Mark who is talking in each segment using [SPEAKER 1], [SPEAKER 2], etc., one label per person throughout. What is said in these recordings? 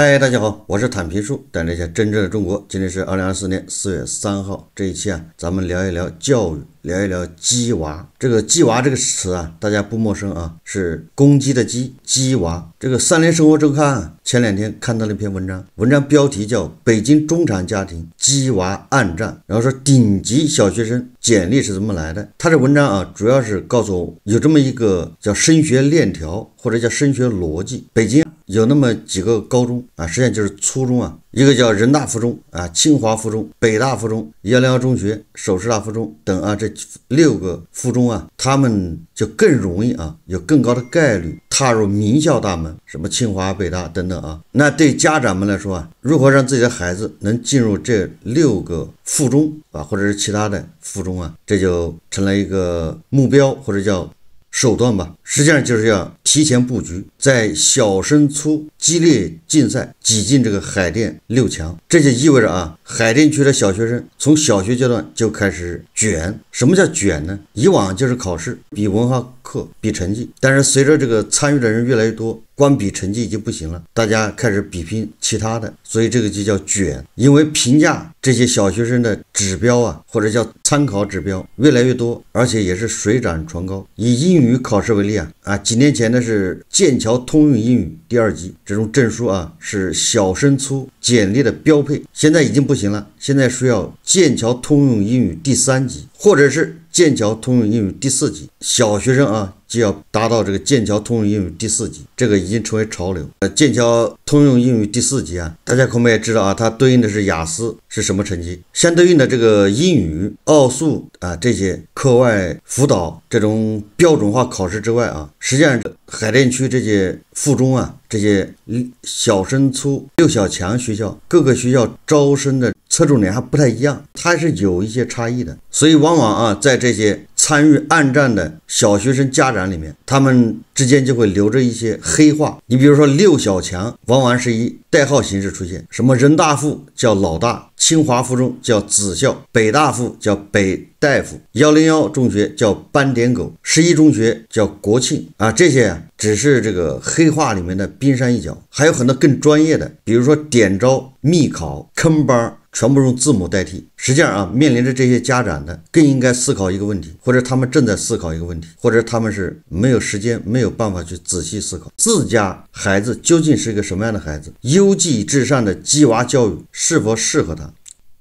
[SPEAKER 1] 嗨，大家好，我是坦皮树，带来一下真正的中国。今天是二零二四年四月三号，这一期啊，咱们聊一聊教育，聊一聊鸡娃。这个鸡娃这个词啊，大家不陌生啊，是公鸡的鸡，鸡娃。这个《三联生活周刊》啊前两天看到了一篇文章，文章标题叫《北京中产家庭鸡娃暗战》，然后说顶级小学生简历是怎么来的。他这文章啊，主要是告诉我有这么一个叫升学链条，或者叫升学逻辑。北京。有那么几个高中啊，实际上就是初中啊，一个叫人大附中啊、清华附中、北大附中、幺零幺中学、首师大附中等啊，这六个附中啊，他们就更容易啊，有更高的概率踏入名校大门，什么清华、北大等等啊。那对家长们来说啊，如何让自己的孩子能进入这六个附中啊，或者是其他的附中啊，这就成了一个目标或者叫。手段吧，实际上就是要提前布局，在小升初激烈竞赛挤进这个海淀六强，这就意味着啊，海淀区的小学生从小学阶段就开始卷。什么叫卷呢？以往就是考试比文化课比成绩，但是随着这个参与的人越来越多。光比成绩已经不行了，大家开始比拼其他的，所以这个就叫卷。因为评价这些小学生的指标啊，或者叫参考指标越来越多，而且也是水涨船高。以英语考试为例啊，啊，几年前的是剑桥通用英语第二级这种证书啊，是小升初简历的标配，现在已经不行了，现在需要剑桥通用英语第三级，或者是。剑桥通用英语第四级，小学生啊就要达到这个剑桥通用英语第四级，这个已经成为潮流。呃，剑桥通用英语第四级啊，大家恐怕也知道啊，它对应的是雅思是什么成绩？相对应的这个英语、奥数啊这些课外辅导这种标准化考试之外啊，实际上海淀区这些附中啊，这些小升初、六小强学校，各个学校招生的。侧重点还不太一样，它是有一些差异的，所以往往啊，在这些参与暗战的小学生家长里面，他们之间就会留着一些黑话。你比如说六小强，往往是以代号形式出现，什么人大附叫老大，清华附中叫子校，北大附叫北大夫，幺零幺中学叫斑点狗，十一中学叫国庆啊，这些啊只是这个黑话里面的冰山一角，还有很多更专业的，比如说点招、密考、坑班。全部用字母代替。实际上啊，面临着这些家长的，更应该思考一个问题，或者他们正在思考一个问题，或者他们是没有时间、没有办法去仔细思考自家孩子究竟是一个什么样的孩子，优绩至上的鸡娃教育是否适合他。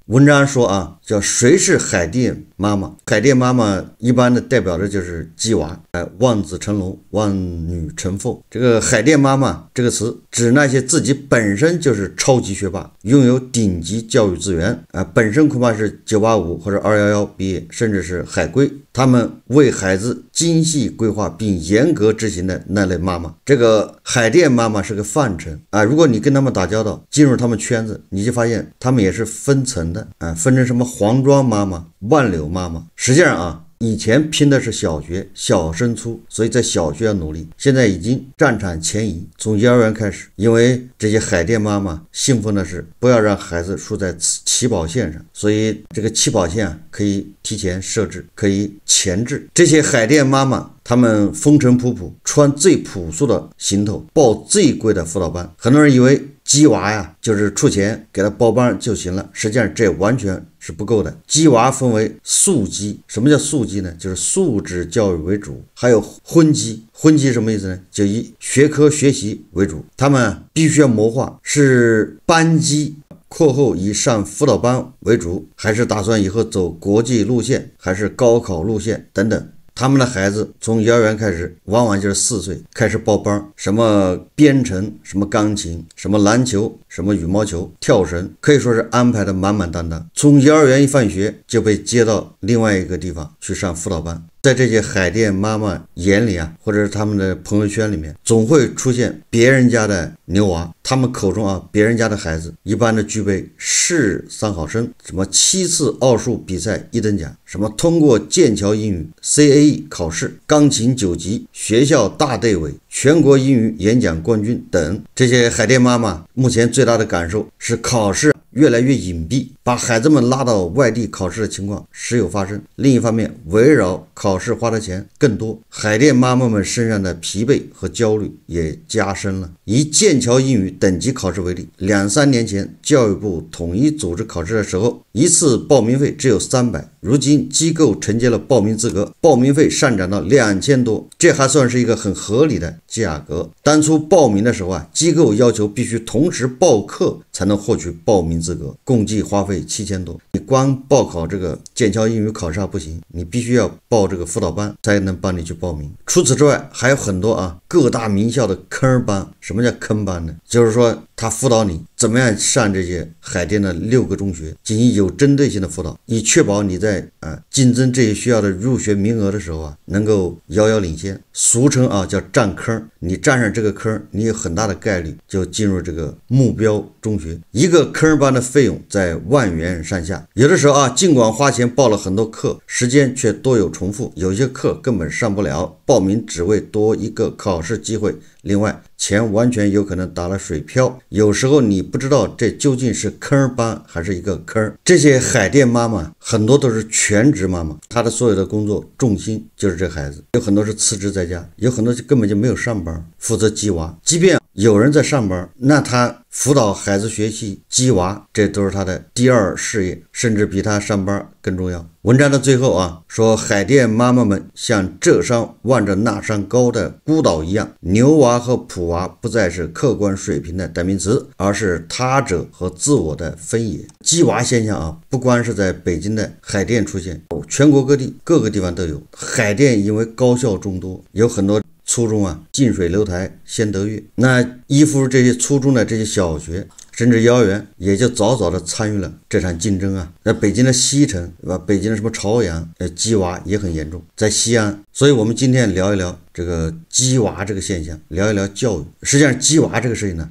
[SPEAKER 1] 文章说啊，叫谁是海淀妈妈？海淀妈妈一般的代表的就是鸡娃，哎，望子成龙，望女成凤。这个海淀妈妈这个词，指那些自己本身就是超级学霸，拥有顶级教育资源啊，本身恐怕是九八五或者二幺幺毕业，甚至是海归。他们为孩子精细规划并严格执行的那类妈妈，这个海淀妈妈是个范畴啊。如果你跟他们打交道，进入他们圈子，你就发现他们也是分层的啊，分成什么黄庄妈妈、万柳妈妈。实际上啊。以前拼的是小学小升初，所以在小学要努力。现在已经战场前移，从幼儿园开始，因为这些海淀妈妈信奉的是不要让孩子输在起跑线上，所以这个起跑线啊可以提前设置，可以前置。这些海淀妈妈，她们风尘仆仆，穿最朴素的行头，报最贵的辅导班。很多人以为。鸡娃呀，就是出钱给他报班就行了。实际上这完全是不够的。鸡娃分为素鸡，什么叫素鸡呢？就是素质教育为主。还有荤鸡，荤鸡什么意思呢？就以学科学习为主。他们必须要谋划是班鸡课后以上辅导班为主，还是打算以后走国际路线，还是高考路线等等。他们的孩子从幼儿园开始，往往就是四岁开始报班，什么编程，什么钢琴，什么篮球，什么羽毛球，跳绳，可以说是安排的满满当当。从幼儿园一放学就被接到另外一个地方去上辅导班。在这些海淀妈妈眼里啊，或者是他们的朋友圈里面，总会出现别人家的牛娃。他们口中啊，别人家的孩子一般的具备市三好生，什么七次奥数比赛一等奖，什么通过剑桥英语 CAE 考试，钢琴九级，学校大队委，全国英语演讲冠军等。这些海淀妈妈目前最大的感受是考试。越来越隐蔽，把孩子们拉到外地考试的情况时有发生。另一方面，围绕考试花的钱更多，海淀妈妈们身上的疲惫和焦虑也加深了。以剑桥英语等级考试为例，两三年前教育部统一组织考试的时候，一次报名费只有三百，如今机构承接了报名资格，报名费上涨到两千多，这还算是一个很合理的价格。当初报名的时候啊，机构要求必须同时报课才能获取报名资格，共计花费七千多。你光报考这个剑桥英语考试不行，你必须要报这个辅导班才能帮你去报名。除此之外，还有很多啊，各大名校的坑班。什么叫坑班呢？就是说他辅导你怎么样上这些海淀的六个中学，进行有针对性的辅导，以确保你在啊竞争这些学校的入学名额的时候啊，能够遥遥领先。俗称啊叫占坑，你占上这个坑，你有很大的概率就进入这个目标中学。一个坑班的费用在万元上下，有的时候啊，尽管花钱报了很多课，时间却多有重复，有些课根本上不了，报名只为多一个考试机会。另外，钱完全有可能打了水漂，有时候你不知道这究竟是坑班还是一个坑。这些海淀妈妈很多都是全职妈妈，她的所有的工作重心就是这孩子，有很多是辞职在家，有很多就根本就没有上班，负责鸡娃。即便有人在上班，那他辅导孩子学习、鸡娃，这都是他的第二事业，甚至比他上班更重要。文章的最后啊，说海淀妈妈们像这山望着那山高的孤岛一样，牛娃和普娃不再是客观水平的代名词，而是他者和自我的分野。鸡娃现象啊，不光是在北京的海淀出现，全国各地各个地方都有。海淀因为高校众多，有很多。初中啊，近水楼台先得月。那依附这些初中的这些小学，甚至幼儿园，也就早早的参与了这场竞争啊。在北京的西城，对吧？北京的什么朝阳，呃，鸡娃也很严重，在西安。所以，我们今天聊一聊这个鸡娃这个现象，聊一聊教育。实际上，鸡娃这个事情呢，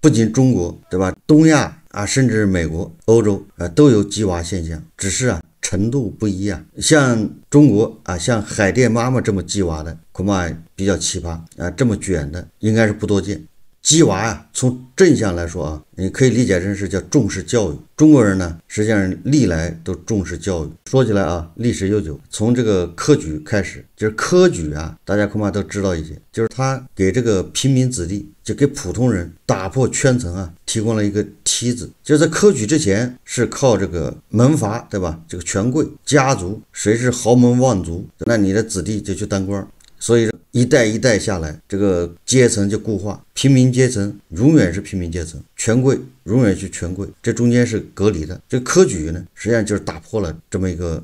[SPEAKER 1] 不仅中国，对吧？东亚啊，甚至美国、欧洲啊，都有鸡娃现象，只是啊。程度不一样，像中国啊，像海淀妈妈这么鸡娃的，恐怕比较奇葩啊，这么卷的应该是不多见。鸡娃啊，从正向来说啊，你可以理解成是叫重视教育。中国人呢，实际上历来都重视教育。说起来啊，历史悠久，从这个科举开始，就是科举啊，大家恐怕都知道一些，就是他给这个平民子弟，就给普通人打破圈层啊，提供了一个梯子。就是在科举之前，是靠这个门阀，对吧？这个权贵家族，谁是豪门望族，那你的子弟就去当官。所以一代一代下来，这个阶层就固化，平民阶层永远是平民阶层，权贵永远是权贵，这中间是隔离的。这科举呢，实际上就是打破了这么一个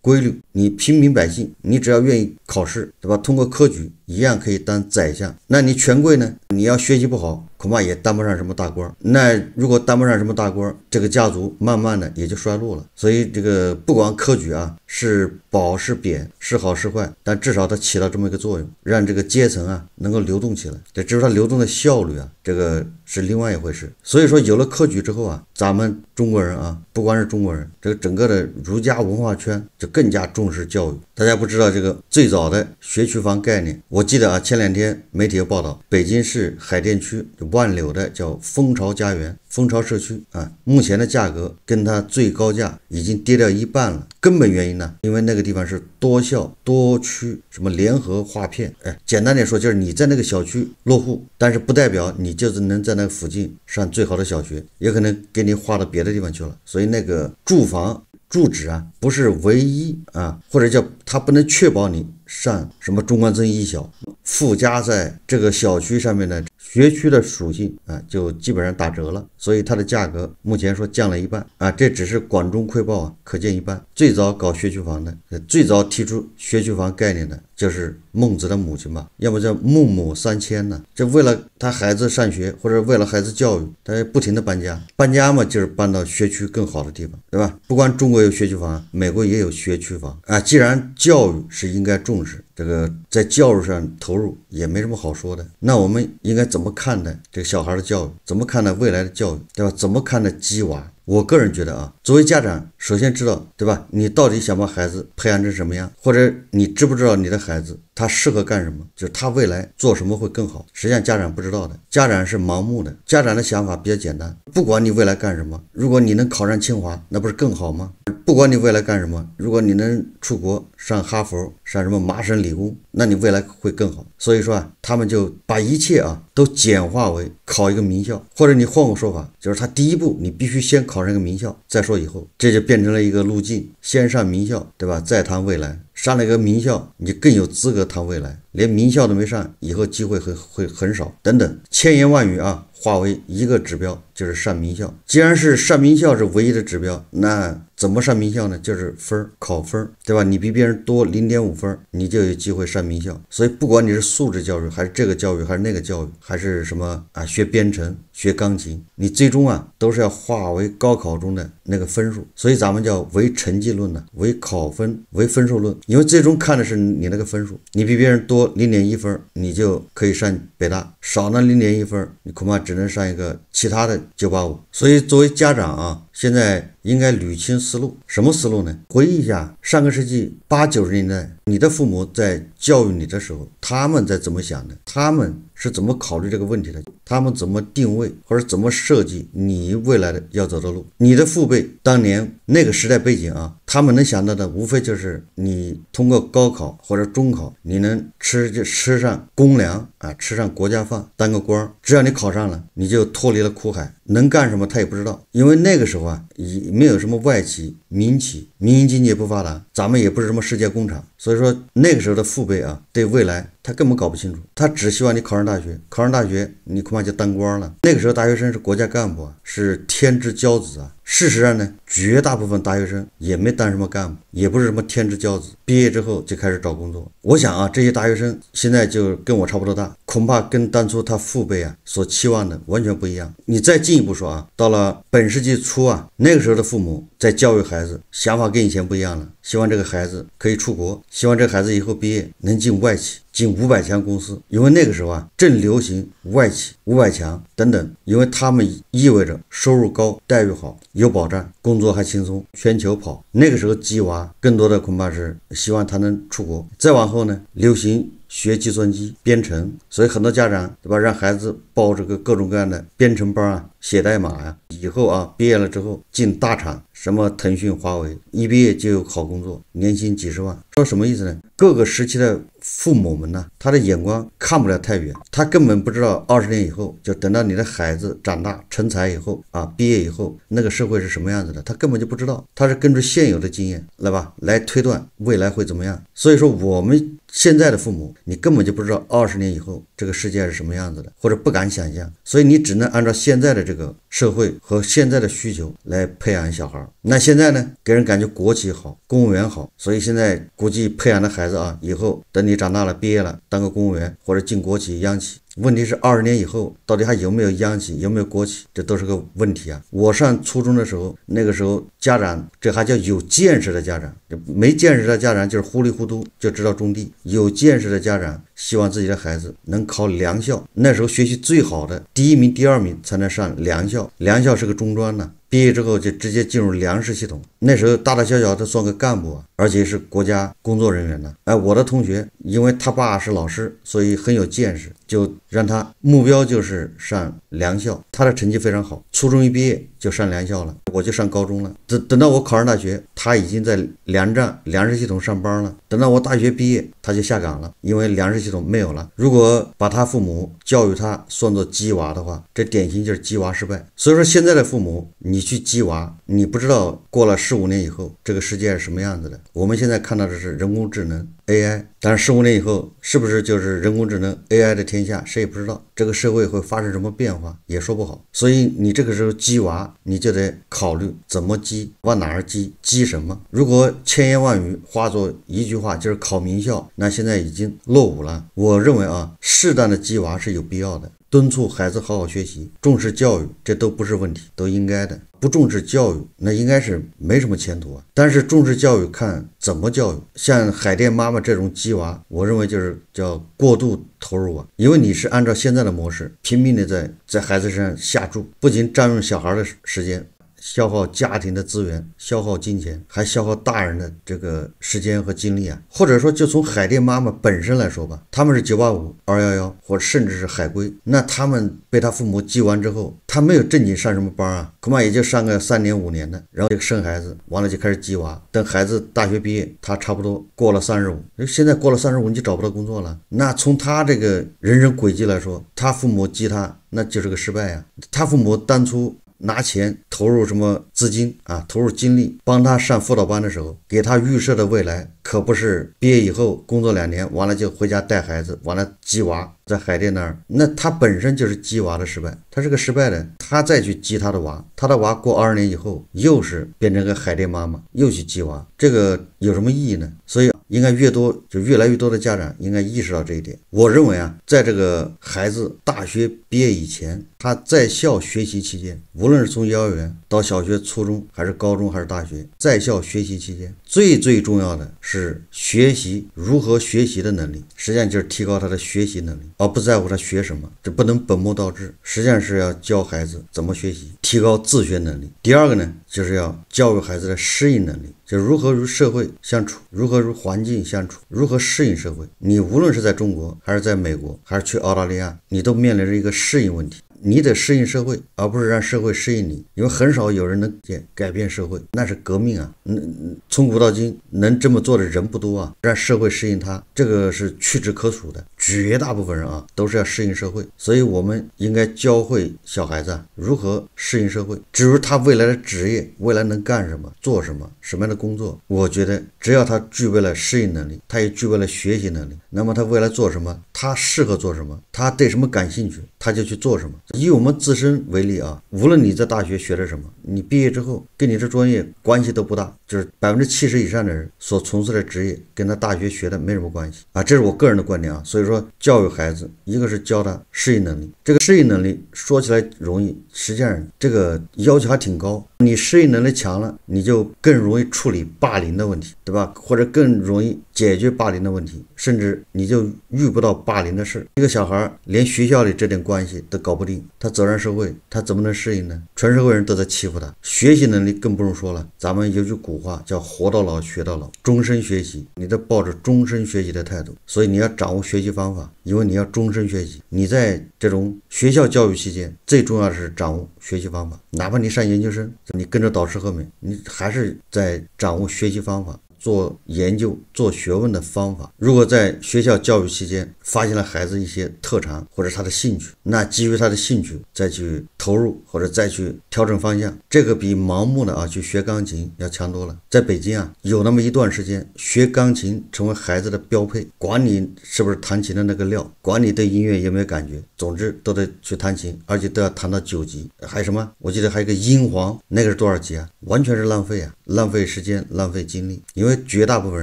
[SPEAKER 1] 规律。你平民百姓，你只要愿意考试，对吧？通过科举一样可以当宰相。那你权贵呢？你要学习不好。恐怕也当不上什么大官。那如果当不上什么大官，这个家族慢慢的也就衰落了。所以这个不管科举啊是褒是贬，是好是坏，但至少它起到这么一个作用，让这个阶层啊能够流动起来。这只是它流动的效率啊，这个是另外一回事。所以说有了科举之后啊，咱们中国人啊，不光是中国人，这个整个的儒家文化圈就更加重视教育。大家不知道这个最早的学区房概念，我我记得啊，前两天媒体有报道，北京市海淀区。万柳的叫蜂巢家园、蜂巢社区啊，目前的价格跟它最高价已经跌掉一半了。根本原因呢，因为那个地方是多校多区什么联合划片。哎，简单点说，就是你在那个小区落户，但是不代表你就是能在那附近上最好的小学，也可能给你划到别的地方去了。所以那个住房住址啊，不是唯一啊，或者叫它不能确保你上什么中关村一小，附加在这个小区上面的。学区的属性啊，就基本上打折了，所以它的价格目前说降了一半啊，这只是管中窥豹啊，可见一斑。最早搞学区房的，最早提出学区房概念的。就是孟子的母亲吧，要么叫孟母三迁呢？就为了他孩子上学，或者为了孩子教育，他不停的搬家。搬家嘛，就是搬到学区更好的地方，对吧？不光中国有学区房，美国也有学区房啊。既然教育是应该重视，这个在教育上投入也没什么好说的。那我们应该怎么看待这个小孩的教育？怎么看待未来的教育？对吧？怎么看待鸡娃？我个人觉得啊，作为家长，首先知道对吧？你到底想把孩子培养成什么样，或者你知不知道你的孩子他适合干什么？就是他未来做什么会更好？实际上家长不知道的，家长是盲目的。家长的想法比较简单，不管你未来干什么，如果你能考上清华，那不是更好吗？不管你未来干什么，如果你能出国上哈佛、上什么麻省理工，那你未来会更好。所以说啊，他们就把一切啊都简化为考一个名校，或者你换个说法，就是他第一步你必须先考上一个名校，再说以后，这就变成了一个路径，先上名校，对吧？再谈未来。上了一个名校，你更有资格谈未来。连名校都没上，以后机会会会很少。等等，千言万语啊，化为一个指标，就是上名校。既然是上名校是唯一的指标，那怎么上名校呢？就是分儿考分儿，对吧？你比别人多零点五分，你就有机会上名校。所以不管你是素质教育，还是这个教育，还是那个教育，还是什么啊，学编程、学钢琴，你最终啊都是要化为高考中的那个分数。所以咱们叫唯成绩论呢，唯考分、唯分数论。因为最终看的是你那个分数，你比别人多零点一分，你就可以上北大；少了零点一分，你恐怕只能上一个其他的九八五。所以作为家长啊，现在应该捋清思路，什么思路呢？回忆一下上个世纪八九十年代，你的父母在教育你的时候，他们在怎么想的？他们是怎么考虑这个问题的？他们怎么定位或者怎么设计你未来的要走的路？你的父辈当年那个时代背景啊，他们能想到的无非就是你。通过高考或者中考，你能吃就吃上公粮啊，吃上国家饭，当个官儿。只要你考上了，你就脱离了苦海。能干什么他也不知道，因为那个时候啊，也没有什么外企、民企，民营经济也不发达，咱们也不是什么世界工厂。所以说那个时候的父辈啊，对未来他根本搞不清楚，他只希望你考上大学，考上大学你恐怕就当官了。那个时候大学生是国家干部啊，是天之骄子啊。事实上呢，绝大部分大学生也没当什么干部，也不是什么天之骄子。毕业之后就开始找工作。我想啊，这些大学生现在就跟我差不多大，恐怕跟当初他父辈啊所期望的完全不一样。你再进一步说啊，到了本世纪初啊，那个时候的父母在教育孩子，想法跟以前不一样了。希望这个孩子可以出国，希望这个孩子以后毕业能进外企。进五百强公司，因为那个时候啊，正流行外企、五百强等等，因为他们意味着收入高、待遇好、有保障、工作还轻松，全球跑。那个时候鸡娃更多的恐怕是希望他能出国。再往后呢，流行学计算机编程，所以很多家长对吧，让孩子报这个各种各样的编程班啊，写代码呀，以后啊毕业了之后进大厂。什么腾讯、华为，一毕业就有好工作，年薪几十万，说什么意思呢？各个时期的父母们呢，他的眼光看不了太远，他根本不知道二十年以后，就等到你的孩子长大成才以后啊，毕业以后那个社会是什么样子的，他根本就不知道，他是根据现有的经验来吧，来推断未来会怎么样。所以说我们现在的父母，你根本就不知道二十年以后这个世界是什么样子的，或者不敢想象，所以你只能按照现在的这个社会和现在的需求来培养小孩。那现在呢，给人感觉国企好，公务员好，所以现在估计培养的孩子啊，以后等你长大了，毕业了，当个公务员或者进国企、央企。问题是二十年以后到底还有没有央企，有没有国企，这都是个问题啊！我上初中的时候，那个时候家长这还叫有见识的家长，没见识的家长就是糊里糊涂就知道种地。有见识的家长希望自己的孩子能考良校，那时候学习最好的第一名、第二名才能上良校，良校是个中专呢。毕业之后就直接进入粮食系统，那时候大大小小都算个干部啊，而且是国家工作人员呢。哎，我的同学因为他爸是老师，所以很有见识，就让他目标就是上粮校。他的成绩非常好，初中一毕业就上粮校了，我就上高中了。等等到我考上大学，他已经在粮站粮食系统上班了。等到我大学毕业，他就下岗了，因为粮食系统没有了。如果把他父母教育他算作鸡娃的话，这典型就是鸡娃失败。所以说现在的父母，你去鸡娃，你不知道过了十五年以后这个世界是什么样子的。我们现在看到的是人工智能 AI，但是十五年以后是不是就是人工智能 AI 的天下，谁也不知道。这个社会会发生什么变化也说不好。所以你这个时候鸡娃，你就得考虑怎么鸡，往哪儿鸡，鸡什么。如果千言万语化作一句话，就是考名校，那现在已经落伍了。我认为啊，适当的鸡娃是有必要的。敦促孩子好好学习，重视教育，这都不是问题，都应该的。不重视教育，那应该是没什么前途啊。但是重视教育，看怎么教育。像海淀妈妈这种鸡娃，我认为就是叫过度投入啊。因为你是按照现在的模式，拼命的在在孩子身上下注，不仅占用小孩的时间。消耗家庭的资源，消耗金钱，还消耗大人的这个时间和精力啊。或者说，就从海淀妈妈本身来说吧，他们是九八五、二幺幺，或甚至是海归，那他们被他父母寄完之后，他没有正经上什么班啊，恐怕也就上个三年五年的，然后就生孩子，完了就开始鸡娃。等孩子大学毕业，他差不多过了三十五，现在过了三十五你就找不到工作了。那从他这个人生轨迹来说，他父母激他，那就是个失败呀。他父母当初。拿钱投入什么资金啊？投入精力帮他上辅导班的时候，给他预设的未来可不是毕业以后工作两年完了就回家带孩子，完了鸡娃在海淀那儿，那他本身就是鸡娃的失败，他是个失败的，他再去鸡他的娃，他的娃过二十年以后又是变成个海淀妈妈，又去鸡娃，这个有什么意义呢？所以。应该越多，就越来越多的家长应该意识到这一点。我认为啊，在这个孩子大学毕业以前，他在校学习期间，无论是从幼儿园到小学、初中，还是高中，还是大学，在校学习期间，最最重要的是学习如何学习的能力，实际上就是提高他的学习能力，而不在乎他学什么，这不能本末倒置。实际上是要教孩子怎么学习，提高自学能力。第二个呢，就是要教育孩子的适应能力。就如何与社会相处，如何与环境相处，如何适应社会。你无论是在中国，还是在美国，还是去澳大利亚，你都面临着一个适应问题。你得适应社会，而不是让社会适应你，因为很少有人能改改变社会，那是革命啊！嗯，从古到今能这么做的人不多啊。让社会适应他，这个是屈指可数的。绝大部分人啊，都是要适应社会，所以我们应该教会小孩子如何适应社会。至于他未来的职业，未来能干什么，做什么，什么样的工作，我觉得只要他具备了适应能力，他也具备了学习能力，那么他未来做什么，他适合做什么，他对什么感兴趣，他就去做什么。以我们自身为例啊，无论你在大学学的什么，你毕业之后跟你这专业关系都不大，就是百分之七十以上的人所从事的职业跟他大学学的没什么关系啊，这是我个人的观点啊。所以说，教育孩子，一个是教他适应能力，这个适应能力说起来容易，实际上这个要求还挺高。你适应能力强了，你就更容易处理霸凌的问题，对吧？或者更容易解决霸凌的问题，甚至你就遇不到霸凌的事。一个小孩连学校里这点关系都搞不定，他走上社会，他怎么能适应呢？全社会人都在欺负他，学习能力更不用说了。咱们有句古话叫“活到老，学到老”，终身学习，你得抱着终身学习的态度。所以你要掌握学习方法，因为你要终身学习。你在这种学校教育期间，最重要的是掌握学习方法，哪怕你上研究生。你跟着导师后面，你还是在掌握学习方法。做研究、做学问的方法，如果在学校教育期间发现了孩子一些特长或者他的兴趣，那基于他的兴趣再去投入或者再去调整方向，这个比盲目的啊去学钢琴要强多了。在北京啊，有那么一段时间，学钢琴成为孩子的标配，管你是不是弹琴的那个料，管你对音乐有没有感觉，总之都得去弹琴，而且都要弹到九级。还有什么？我记得还有个英皇，那个是多少级啊？完全是浪费啊，浪费时间，浪费精力，因为。绝大部分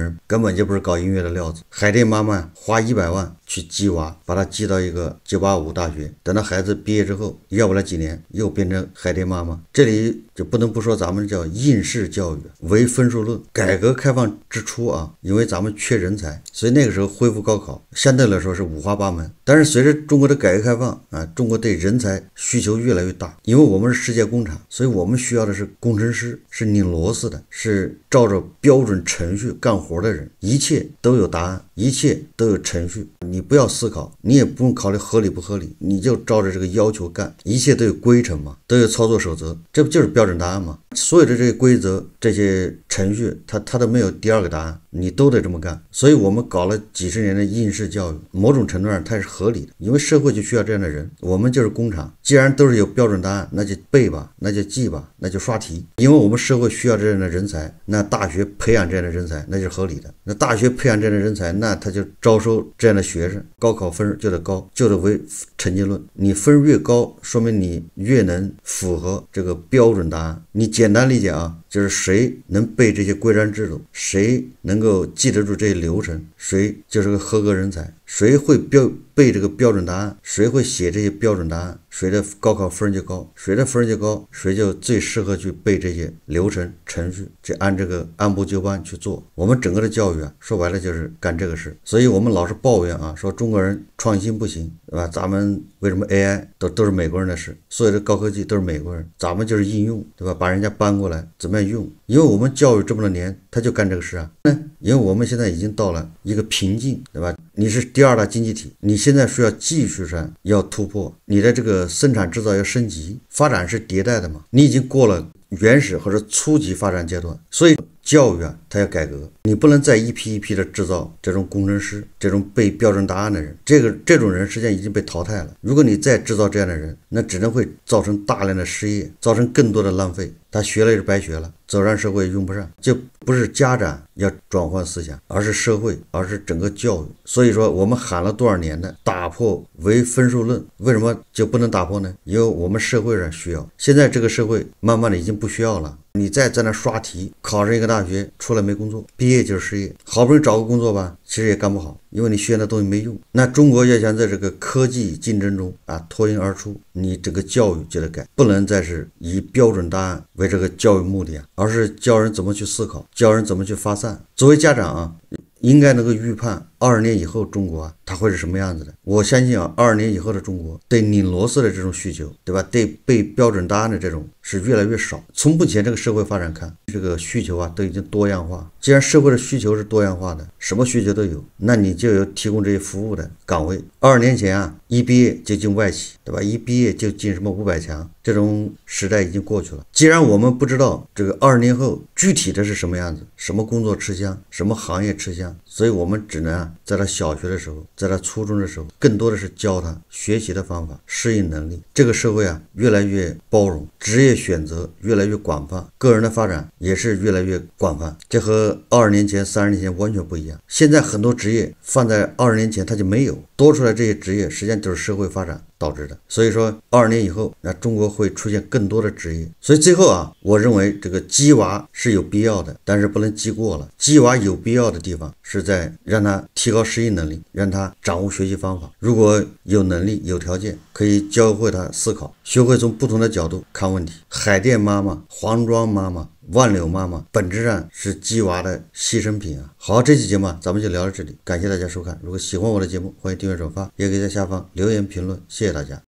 [SPEAKER 1] 人根本就不是搞音乐的料子。海淀妈妈花一百万去鸡娃，把他寄到一个九八五大学。等到孩子毕业之后，要不了几年，又变成海淀妈妈。这里就不能不说咱们叫应试教育，唯分数论。改革开放之初啊，因为咱们缺人才，所以那个时候恢复高考，相对来说是五花八门。但是随着中国的改革开放啊，中国对人才需求越来越大，因为我们是世界工厂，所以我们需要的是工程师，是拧螺丝的，是照着标准程序干活的人，一切都有答案，一切都有程序，你你不要思考，你也不用考虑合理不合理，你就照着这个要求干，一切都有规程嘛，都有操作守则，这不就是标准答案吗？所有的这些规则、这些程序，它它都没有第二个答案。你都得这么干，所以我们搞了几十年的应试教育，某种程度上它是合理的，因为社会就需要这样的人。我们就是工厂，既然都是有标准答案，那就背吧，那就记吧，那就刷题。因为我们社会需要这样的人才，那大学培养这样的人才，那就是合理的。那大学培养这样的人才，那他就招收这样的学生，高考分就得高，就得为成绩论。你分越高，说明你越能符合这个标准答案。你简单理解啊。就是谁能背这些规章制度，谁能够记得住这些流程，谁就是个合格人才。谁会标背这个标准答案，谁会写这些标准答案，谁的高考分就高，谁的分就高，谁就最适合去背这些流程程序，就按这个按部就班去做。我们整个的教育啊，说白了就是干这个事。所以我们老是抱怨啊，说中国人创新不行，对吧？咱们为什么 AI 都都是美国人的事，所有的高科技都是美国人，咱们就是应用，对吧？把人家搬过来怎么样用？因为我们教育这么多年，他就干这个事啊。那因为我们现在已经到了一个瓶颈，对吧？你是第二大经济体，你现在需要技术上要突破，你的这个生产制造要升级，发展是迭代的嘛？你已经过了原始或者初级发展阶段，所以教育啊，它要改革，你不能再一批一批的制造这种工程师，这种背标准答案的人，这个这种人实际上已经被淘汰了。如果你再制造这样的人，那只能会造成大量的失业，造成更多的浪费。他学了也是白学了，走上社会用不上，就不是家长要转换思想，而是社会，而是整个教育。所以说，我们喊了多少年的打破唯分数论，为什么就不能打破呢？因为我们社会上需要。现在这个社会慢慢的已经不需要了。你再在那刷题，考上一个大学出来没工作，毕业就是失业，好不容易找个工作吧，其实也干不好，因为你学的东西没用。那中国要想在这个科技竞争中啊脱颖而出，你这个教育就得改，不能再是以标准答案为这个教育目的啊，而是教人怎么去思考，教人怎么去发散。作为家长啊。应该能够预判二十年以后中国啊，它会是什么样子的？我相信啊，二十年以后的中国对拧螺丝的这种需求，对吧？对背标准答案的这种是越来越少。从目前这个社会发展看，这个需求啊都已经多样化。既然社会的需求是多样化的，什么需求都有，那你就有提供这些服务的岗位。二十年前啊，一毕业就进外企，对吧？一毕业就进什么五百强，这种时代已经过去了。既然我们不知道这个二十年后具体的是什么样子，什么工作吃香，什么行业吃香。所以，我们只能啊，在他小学的时候，在他初中的时候，更多的是教他学习的方法、适应能力。这个社会啊，越来越包容，职业选择越来越广泛，个人的发展也是越来越广泛。这和二十年前、三十年前完全不一样。现在很多职业放在二十年前他就没有，多出来这些职业，实际上就是社会发展。导致的，所以说二十年以后，那中国会出现更多的职业。所以最后啊，我认为这个鸡娃是有必要的，但是不能鸡过了。鸡娃有必要的地方是在让他提高适应能力，让他掌握学习方法。如果有能力、有条件，可以教会他思考，学会从不同的角度看问题。海淀妈妈、黄庄妈妈。万柳妈妈本质上是鸡娃的牺牲品啊！好，这期节目咱们就聊到这里，感谢大家收看。如果喜欢我的节目，欢迎订阅转发，也可以在下方留言评论，谢谢大家。